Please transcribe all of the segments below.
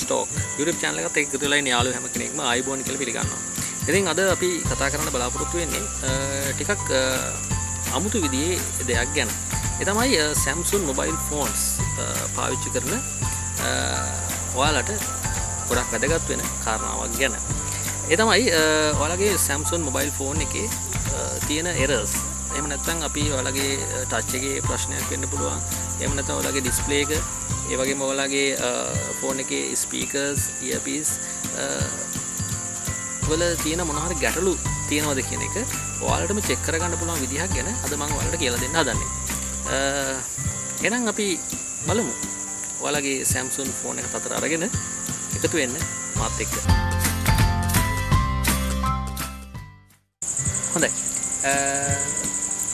Stock YouTube channel එකත් එක්ක තුලයි යාළුවෝ හැම කෙනෙක්ම ආයිබෝන් කියලා පිළිගන්නවා. ඉතින් අද අපි කතා කරන්න බලාපොරොත්තු වෙන්නේ ටිකක් අමුතු විදිහේ දෙයක් ගැන. ඒ තමයි Samsung mobile phones පාවිච්චි කරන ඔයාලට ගොඩක් වැදගත් වෙන කාරණාවක් ගැන. ඒ තමයි ඔයාලගේ Samsung mobile phone එකේ තියෙන errors එහෙම නැත්නම් අපි ඔයාලගේ ටච් එකේ ප්‍රශ්නයක් වෙන්න පුළුවන්. එහෙම නැත්නම් ඔයාලගේ ඩිස්ප්ලේ එක, ඒ වගේම ඔයාලගේ ෆෝන් එකේ ස්පීකර්ස්, ඉයර්පීස් වල තියෙන මොන හරි ගැටලු තියෙනවද කියන එක ඔයාලටම චෙක් කරගන්න පුළුවන් විදිහක් ගැන අද මම ඔයාලට කියලා දෙන්න හදන්නේ. එහෙනම් අපි බලමු. ඔයාලගේ Samsung ෆෝන් එක අතර අරගෙන එකතු වෙන්න මාත් එක්ක. හොඳයි.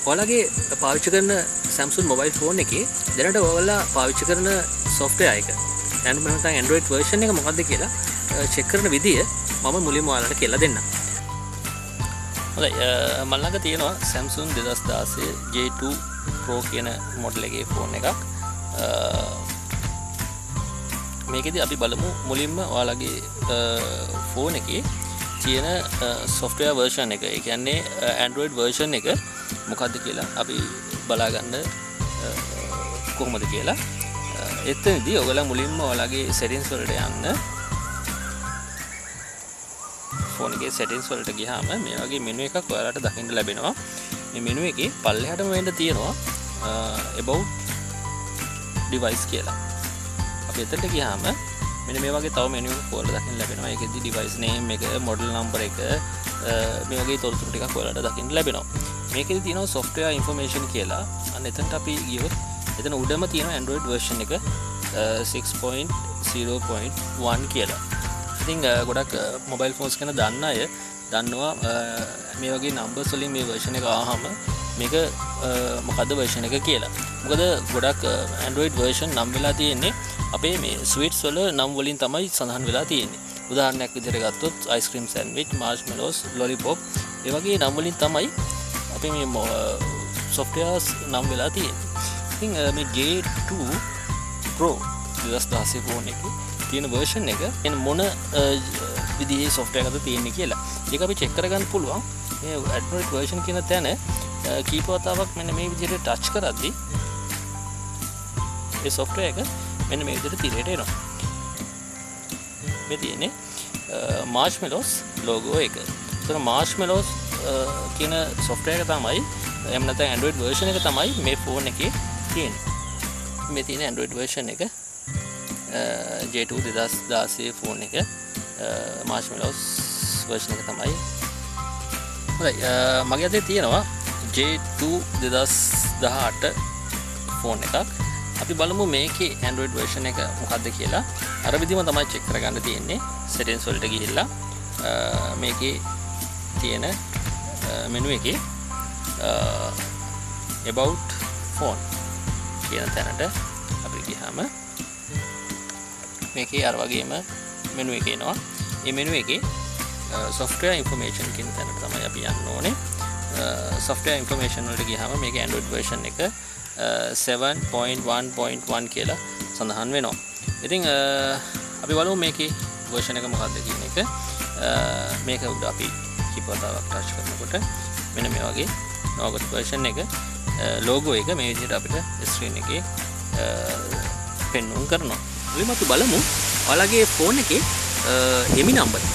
ඔයාලගේ පාවිච්චි කරන Samsung mobile phone එකේ දැනට ඔයාලා පාවිච්චි කරන software එක දැන් මම නැත්නම් Android version එක මොකක්ද කියලා චෙක් කරන විදිය මම මුලින්ම ඔයාලට කියලා දෙන්නම්. හොඳයි මම ළඟ තියෙනවා Samsung 2016 J2 Pro කියන මොඩල් එකේ ෆෝන් එකක්. මේකෙදි අපි බලමු මුලින්ම ඔයාලගේ ෆෝන් එකේ තියෙන සොෆ්ටවයා වර්ෂන් එක. එකන්නේ ඇන්ඩරෝයිඩ් වර්ෂන් එක මොකක්ද කියලා අපි බලාගන්න කොහොමද කියලා. එතනදී ඔගල මුලින්ම ඔයාලගේ සෙටින්ස් වලට යන්න. ෆෝනගේ සෙටින්ස් වලට ගියාම මේ වගේ මෙනු එකක් ඔයාලට දකින්න ලැබෙනවා. මේ මෙනු එකේ පල්ලෙහාටම වෙන්න තියෙනවා about device කියලා. අපි එතනට ගියාම මෙන්න මේ වගේ තව මෙනු එකක් ඔයාලට දකින්න ලැබෙනවා. ඒකෙදි device name එක model number එක මේ වගේ තොරතුරු ටිකක් ඔයාලට දකින්න ලැබෙනවා. මේකෙදි තියෙනවා software information කියලා. අන්න එතනට අපි ගියොත් එතන උඩම තියෙනවා Android version එක 6.0.1 කියලා. ඉතින් ගොඩක් මොබයිල් ෆෝන්ස් ගැන දන්න අය දන්නවා මේ වගේ නම්බර්ස් වලින් මේ version එක ආවම මේක මොකද්ද version එක කියලා. මොකද ගොඩක් Android version නම් වෙලා තියෙන්නේ අපේ මේ ස්වීට්ස් වල නම් වලින් තමයි සඳහන් වෙලා තියෙන්නේ. උදාහරණයක් විදිහට ගත්තොත් ice cream sandwich, marshmallows, lollipop ඒ වගේ නම් වලින් තමයි අපේ මේ softwares නම් වෙලා තියෙන්නේ. ඉතින් මේ J2 Pro 2016 ෆෝන් එකේ තියෙන වර්ෂන් එක එන මොන විදිහේ සොෆ්ටය එකද තියෙන්නේ කියලා ඒක අපි චෙක් කරගන්න පුළුවන් මේ ඇඩ්නොයිඩ් වර්ෂන් කියන තැන කීපවතාවක් මෙන්න මේ විදිහට ටච් කරද්දි ඒ සොෆ්ටය එක මෙන්න මේ විදිහට තිරයට එනවා. මේ තියෙන්නේ මාර්ච් මෙලෝස් ලෝගෝ එක. තර මාර්ච් මෙලෝස් කියන සොෆ්ටය එක තමයි එමනත ඇන්ඩුවඩ් වර්ෂණ එක තමයි මේ ෆෝන් එක තියෙන මේ තියෙන ඇන්ඩුවඩ් වර්ෂන් එක ජේට දෙදස් දාසේ ෆෝන් එක මාර්ශ්මලෝස් වර්ෂණ එක තමයි. මගේ අතේ තියෙනවා J2 දෙදස් දහට ෆෝන් එකක්. අපි බලමු මේකේ ඇන්ඩරෝයිඩ් වර්ෂණ එක මොකක්ද කියලා. අර විදිම තමයි චෙක් කරගන්න තියෙන්නේ. සෙටෙන්ස් වලට ගිහිල්ලා මේකේ තියෙන මෙනු එකේ about phone කියන තැනට අපි ගිහාම මේකේ අර වගේම මෙනු එකේනවා ඒ මෙනු එකේ සොෆ්ටය ඉන්ෆර්මේෂන් කින් තැනට තමයි අපි යන්න ඕනේ. සොෆ්ටය ඉන්ෆර්මේෂන් වලට ගිහම මේක ඇන්ඩුවඩ් වර්ෂන් එක 7.1.1 කියලා සඳහන් වෙනවා. ඉතිං අපි බලු මේක වර්ෂණ එක මොකක්ද කියන එක. මේක උඩ අපි කිපතාවක් ටච් කරනකොට මෙන මේ වගේ නෝගත් වර්ෂන් එක ලෝගෝ එක මේ විදිහට අපිට ස්ක්‍රීන් එක පෙන්නුම් කරනවා. මුලින්ම අපි බලමු ඔයාලගේ ෆෝන් එකේ එමි නම්බර් එක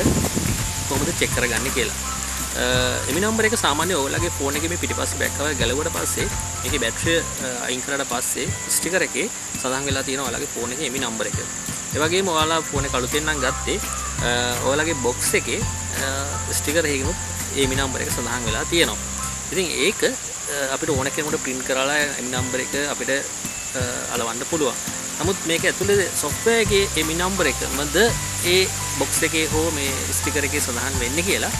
කොහොමද චෙක් කරගන්නේ කියලා. එමි නම්බර එක සාමාන්‍ය ඔයාලගේ ෆෝන් එකේ මේ පිටිපස්සේ බෑක් කවර් ගැලවුවට පස්සේ මේකේ බැටරිය අයින් කරලා පස්සේ ස්ටිකර් එකේ සඳහන් වෙලා තියෙනවා ඔයාලගේ ෆෝන් එකේ එමි නම්බර එක. ඒ වගේම ඔයාලා ෆෝන් එක අලුතෙන් නම් ගත්තේ ඔයාලගේ බොක්ස් එකේ ස්ටිකර් එකකිනුත් එමි නම්බර එක සඳහන් වෙලා තියෙනවා. ඉතින් ඒක අපිට ඕන කෙනෙකුට print කරලා එමි නම්බර එක අපිට අලවන්න පුළුවන්. නමුත් මේක ඇතුළේ software එකේ එමි නම්බර එකමද ඒ බොක්ස් එකේ හෝ මේ ස්ටිකර් එකේ සඳහන් වෙන්නේ කියලා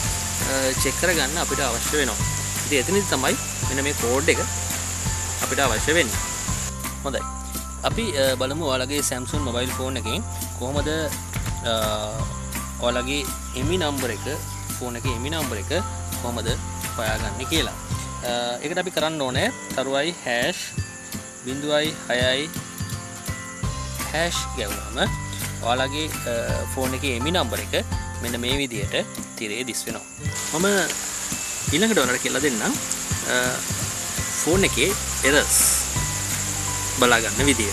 චෙක් කරගන්න අපිට අවශ්‍ය වෙනවා. ඉතින් එතනදි තමයි මෙන්න මේ කෝඩ් එක අපිට අවශ්‍ය වෙන්නේ. හොඳයි. අපි බලමු ඔයාලගේ Samsung mobile phone එකෙන් කොහොමද ඔයාලගේ එමි නම්බර එක ෆෝන් එකේ එමි නම්බර එක කොහොමද හොයාගන්නේ කියලා. ඒකට අපි කරන්න ඕනේ තරුවයි හැෂ් බිඳුවයි හයයි හැෂ් ගැවුනම ඔයාලගේ ෆෝන් එක එමි නම්බර එක මෙන්න මේ විදියට තිරේ දිස් වෙනවා. මම ඊළඟට ඔයාලට කියලා දෙන්නම් ෆෝන් එකේ එරස් බලාගන්න විදිය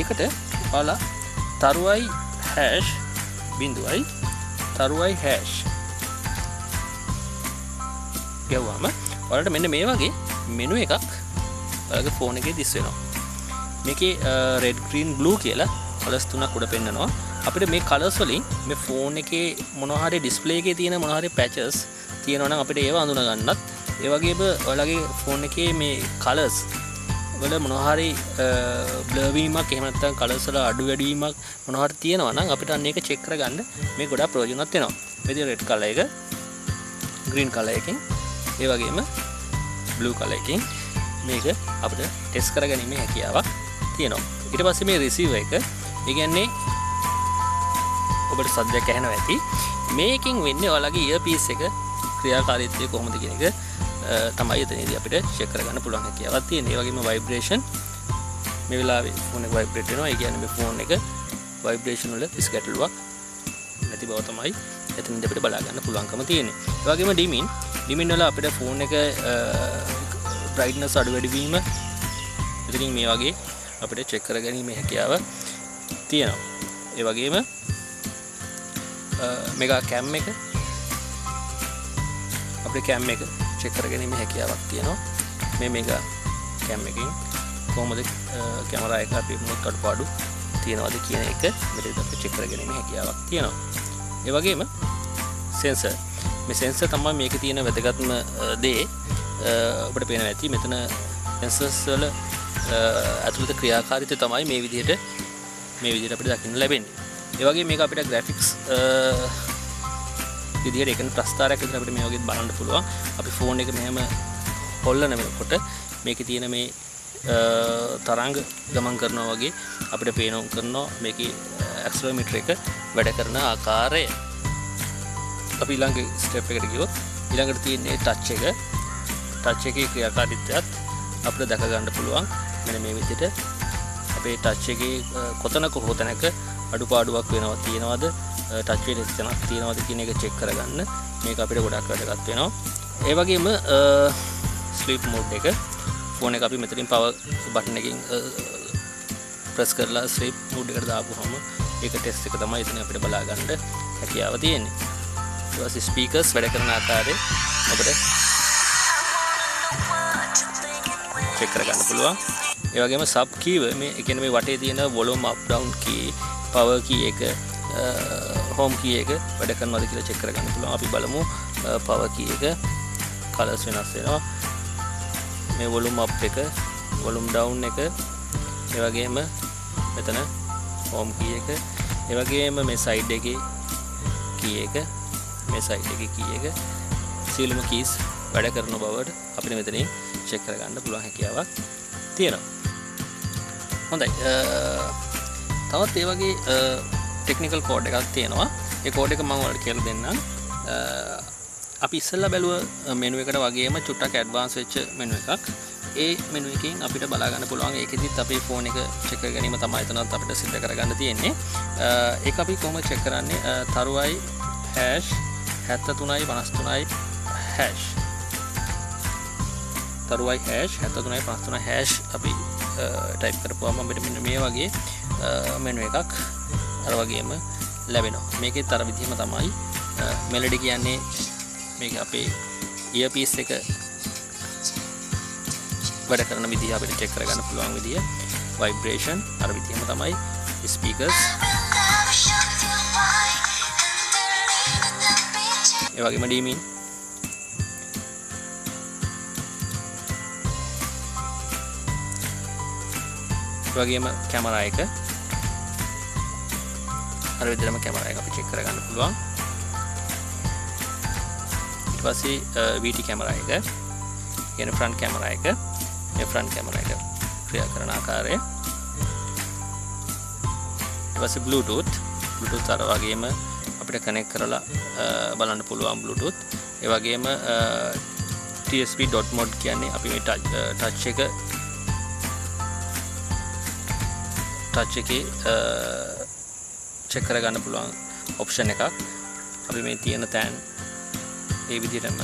ඒකට ඔයාලා තරුවයි හැෂ් බිඳුවයි තරුවයි හැෂ් ගැව්වාම ඔලට මෙන්න මේ වගේ මෙනු එකක් ඔයාගේ ෆෝන එක දිස් වෙනවා. මේක රෙඩ් ග්‍රීන් බ්ලූ කියලා කලස් තුනක් උඩ පෙන්න්නනවා අපිට මේ කලස් වලින් මේ ෆෝන් එක මොනහරි ඩිස්පලේගේ තියෙන මොනහරි පැචස් තියෙනවනම් අපිට ඒවා අඳුන ගන්නත්. ඒවගේම ඔයාලගේ ෆෝන් එකේ මේ කලස් වල මොනහරි බ්ලවීමක් එහමත්තන් කලසල අඩු වැඩීමක් මොනහට තියෙනවනම් අපිට අන්න එක චෙක්කර ගන්න මේ ගොඩා ප්‍රෝජනත් වෙනවා. මෙති රෙඩ් කල එක ග්‍රීන් කල එකින් ඒ වගේම බ්ලූ කල එකින් මේක අපට ටෙස් කර ගැනීම හැකියාවක් තියෙනවා. ඉට පස්ස මේ රිසිව එක ඉගැන්නේ ඔබට සද්‍යයක් ඇහෙන ඇති. මේකින් වෙන්න ඔලගේ ඒ පිස් එක ක්‍රියාකාරිත්වය කොහොමද කෙනෙක තමයි එතනද අපිට ශෙක් කරගන්න පුළුවන් හැකියාවක් තියෙන ඒ වගේම වයිබ්‍රේෂන් මේ වෙලාවේ ෆෝන් එක වයිබ්‍රේට් වෙනවා. ඒ කියන්නේ මේ ෆෝන් එක වයිබ්‍රේෂන් වල ස්කැටලුවක් නැති බව තමයි එතනදී අපිට බලා ගන්න පුළුවන්කම තියෙන්නේ. ඒ වගේම ඩිමින්. ඩිමින් වල අපිට ෆෝන් එක බ්‍රයිට්නස් අඩු වැඩි වීම. ඉතින් මේ වගේ අපිට චෙක් කරගැනීමේ හැකියාව තියෙනවා. ඒ වගේම මෙගා කැම් එක අපේ කැම් එක චෙක්කර ගැනීම හැකියාවක් තියෙනවා. මේ මේක කැම් එකින් කොහොමද කැමරා එක පිමුණුත් කඩු පාඩු තියෙනවාද කියන එක මෙට අප චෙක්කර ගැනීම හැකියාවක් තියෙනවා. ඒවගේම සෙන්ස මේ සෙන්ස තමා මේක තියෙන වැදගත්ම දේ. ඔබට පේන ඇති මෙතන සෙන්සස්වල ඇතුළත ක්‍රියාකාරිත තමයි මේ විදිහට මේ විදිහට අපිට දකින්න ලැබෙන්නේ. ඒවගේ මේක අපිට ග්‍රෆික්ස් විදිහට එකන ප්‍රස්ථාරයක් විතර අපිට මේ වගේ බලන්න පුළුවන්. අපි ෆෝන් එක මෙහෙම හොල්ලනකොට මේක තියෙන මේ තරංග ගමන් කරනවා වගේ අපිට පේනම් කරනවා මේක ඇක්ස්ලෝමිට්‍ර එක වැඩ කරන ආකාරය. අපි ළඟ ස්ටප් එකට කිවොත් ඉළඟට තියන්නේ ටච්ච එක. ටච්ච එක ක්‍රියාකාරිත්‍යත් අපට දැකගන්න පුළුවන්. මෙන මේ විදිට අපේ ටච්චගේ කොතනක හෝතනැක අඩුපාඩුවක් වෙනවා තියෙනවාද? ටච්වේ තැනක් තියෙනවද කියන එක චෙක් කරගන්න. මේක අපිට ගොඩක් වැඩගත් වෙනවා. ඒවගේම ස්ලීප් මෝඩ් එක. ෆෝන එක අපි මෙතරින් පව බට්න එකින් ප්‍රස් කරලා ස්ලීප් මුඩ් එකට දාපු හම ඒක ටෙස් එක තමයි ඉතින අපිට බලාගන්නඩ හැකියාව තියෙන්නේ. ස් ස්පීකර්ස් වැඩ කරන ආකාරය අපට චෙක් කරගන්න පුළුවන්. ඒවගේම සබ් කීව මේ එකන මේ වටේ තියෙන වොලොම් අප් ඩවන්් කී පව කී එක හෝම් කිය එක වැඩ කරනවද කියලා චෙක් කරගන්න පුළුවන්. අපි බලමු පව කිය එක කලස් වෙනස් වෙනවා. මේ වොලුම් අප් එක වොලුම් ඩවුන් එක ඒවගේම මෙතන හෝම් කිය එක ඒවගේම මේ සයිඩ් එක කිය එක මේ සයිඩ් එක කිය එක සියලුම කීස් වැඩ කරන බවට අපිට මෙතනින් චෙක් කරගන්න පුළුවන් හැකියාවක් තියෙනවා. හොඳයි. තවත් ඒ වගේ ටෙක්නිකල් කෝඩ් එකක් තියෙනවා. ඒ කෝඩ් එක මං වලට කියල දෙන්න අපි ඉස්සල්ල බැලුව මෙනුව එකට වගේම චුට්ටක් ඇඩ්වාන්ස් වෙච්ච මෙනුව එකක්. ඒ මෙනුවකින් අපිට බලාගන්න පුළුවන් ඒකෙදිත් අපේ ෆෝන් එක චෙක ගැනීම තමයි එතනත් අපිට සිද්ධ කරගන්න තියෙන්නේ. ඒ අපි කොම චෙක් කරන්නේ? තරුවයි හැෂ් හැත්ත තුනයි වනස් තුනයි හැෂ් තරුවයි හැෂ් හැත තුනයි පස්තුන හැෂ් අපි ටයිප් කරපුවාම අපිට මෙන්න මේ වගේ මෙනුව එකක් අර වගේම ලැබෙනවා. මේකෙ තර විදිහම තමයි මෙලඩි කියන්නේ මේක අපේ ඉයපිස් එක වැඩ කරන විදි අපිට චෙක් කරගන්න පුළුවන් විදිිය. වයිබ්‍රේෂන් අර විදිහම තමයි ස්පීකර්ස් ඒවගේම ඩීමින් වගේම කැමරා එක. අර විදිරම කැමරය අපි චෙක් කරගන්න පුළුවන්. ඉට පස්සේ වීටි කැමර එක. ගෙන ෆ්‍රන්් කැමර එක. ෆ්‍රන්් කැමර එක ක්‍රියා කරන ආකාරය. පස බලුටුත් බලුටුත් අර වගේම අපිට කනෙක් කරලා බලන්න පුළුවන් බලුටුත් ඒවගේම TSP.මොඩ් කියන්නේ අපි මේ ටච් එක ටච් එක චෙක් කරගන්න පුළුවන් ඔප්ෂන් එකක්. අපි මේ තියෙන තෑන් ඒ විදිහටම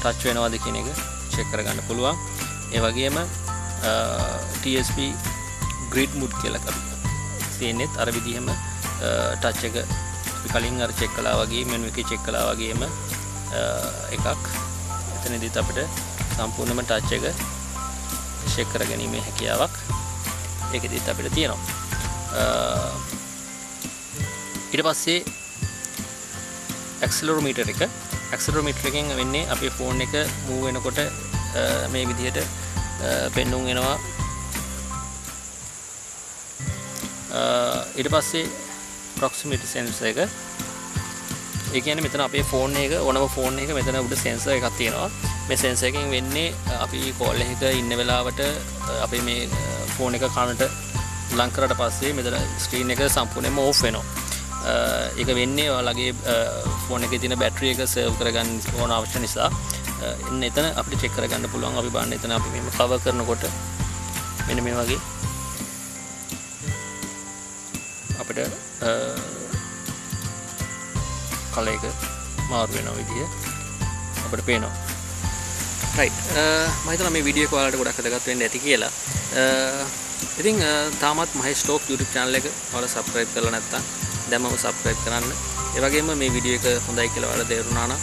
ටච් වෙනවාද කියන එක චෙක් කරගන්න පුළුවන්. ඒ වගේම TSP ග්‍රීඩ් මුඩ් කියලා තියෙනෙත් අර විදිහම ටච් එක කලින් අර චෙක් කලා වගේ මෙනු එක චෙක් කලා වගේම එකක් එතනදිත් අපිට සම්පූර්ණම ටච් එක ෂෙක් කර ගැනීමේ හැකියාවක් ඒකෙදිත් අපිට තියෙනවා. ඊට පස්සේ ඇක්සලෝමීටර් එක. ඇක්සලෝමීටර් එකෙන් වෙන්නේ අපේ ෆෝන් එක මූව් වෙනකොට මේ විදිහට පෙන්නුම් වෙනවා. ඊට පස්සේ ප්‍රොක්සිමිටි සෙන්ස එක. ඒ කියන්නේ මෙතන අපේ ෆෝන් එක ඕනම ෆෝන් එක මෙතන උඩ සෙන්සර් එකක් තියෙනවා. මේ සෙන්සර් එකෙන් වෙන්නේ අපි කෝල් එකක ඉන්න වෙලාවට අපේ මේ ෆෝන් එක කනට ලං කරලා පස්සේ මෙතන ස්ක්‍රීන් එක සම්පූර්ණයෙන්ම ඕෆ් වෙනවා. ඒක වෙන්නේ ඔයාලගේ ෆෝන් එකේ තියෙන බැටරි එක සර්ව් කරගන්න ඕන අවශ්‍ය නිසා. එන්න එතන අපිට චෙක් කරගන්න පුළුවන්. අපි බලන්න එතන අපි මෙහෙම කවර් කරනකොට මෙන්න මේ වගේ. අපිට කල එක මාරු වෙන විදිහ අපට පේනවා. රයිට් Uh, මහිතන මේ විඩිය කොලාට ගොඩක් දගත් වෙන්න ඇති කියලා. Uh, ඉතින් uh, තාමත් මහි ස්ටෝක් YouTube channel එක ඔයාලා subscribe කරලා නැත්නම් දැන්ම subscribe කරන්න. ඒ වගේම මේ වීඩියෝ එක හොඳයි කියලා ඔයාලා තේරුණා නම්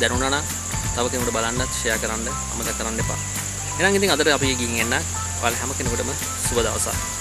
දැනුණා නම් තව කෙනෙකුට බලන්නත් ෂෙයා කරන්න අමතක කරන්න එපා. එහෙනම් ඉතින් අදට අපි ගිහින් එන්න. ඔයාලා හැම කෙනෙකුටම සුබ දවසක්.